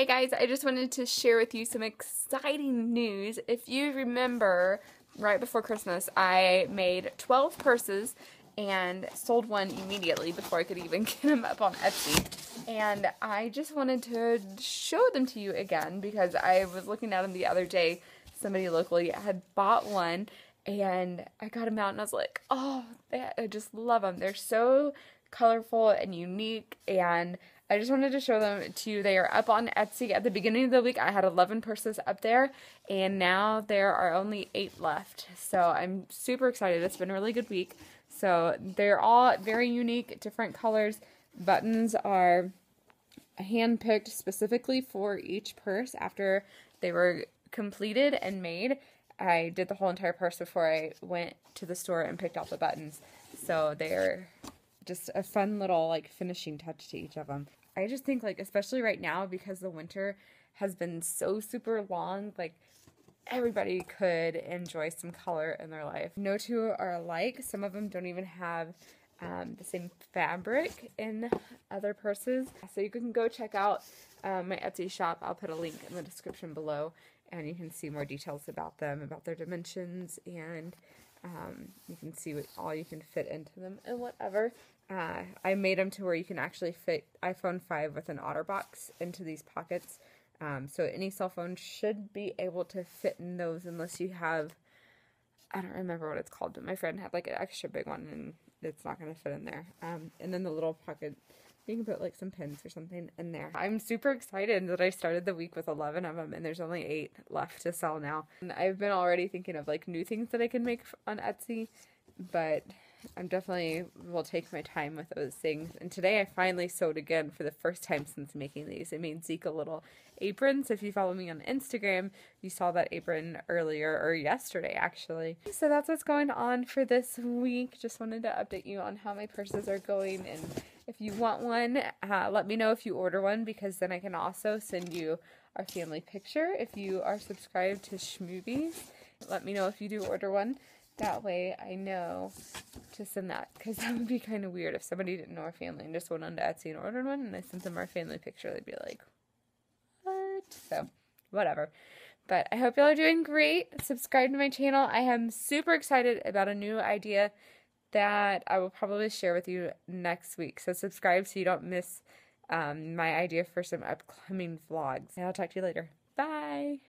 Hey guys, I just wanted to share with you some exciting news. If you remember, right before Christmas, I made 12 purses and sold one immediately before I could even get them up on Etsy. And I just wanted to show them to you again because I was looking at them the other day. Somebody locally had bought one and I got them out and I was like, oh, I just love them. They're so colorful and unique and I just wanted to show them to you. They are up on Etsy. At the beginning of the week, I had 11 purses up there, and now there are only 8 left. So I'm super excited. It's been a really good week. So they're all very unique, different colors. Buttons are hand-picked specifically for each purse after they were completed and made. I did the whole entire purse before I went to the store and picked out the buttons. So they're just a fun little like finishing touch to each of them. I just think like especially right now because the winter has been so super long, like everybody could enjoy some color in their life. No two are alike. Some of them don't even have um, the same fabric in other purses. So you can go check out um, my Etsy shop. I'll put a link in the description below and you can see more details about them, about their dimensions, and um, you can see what all you can fit into them and whatever. Uh, I made them to where you can actually fit iPhone 5 with an OtterBox into these pockets. Um, so any cell phone should be able to fit in those unless you have, I don't remember what it's called, but my friend had like an extra big one and it's not going to fit in there. Um, and then the little pocket, you can put like some pins or something in there. I'm super excited that I started the week with 11 of them and there's only 8 left to sell now. And I've been already thinking of like new things that I can make on Etsy, but I'm definitely will take my time with those things. And today I finally sewed again for the first time since making these. I made Zeke a little apron. So if you follow me on Instagram, you saw that apron earlier or yesterday actually. So that's what's going on for this week. Just wanted to update you on how my purses are going and if you want one, uh, let me know if you order one because then I can also send you our family picture if you are subscribed to Schmovies. Let me know if you do order one. That way I know to send that because that would be kind of weird if somebody didn't know our family and just went onto Etsy and ordered one and I sent them our family picture. They'd be like, what? So, whatever. But I hope y'all are doing great. Subscribe to my channel. I am super excited about a new idea that I will probably share with you next week. So subscribe so you don't miss um, my idea for some upcoming vlogs. And I'll talk to you later. Bye!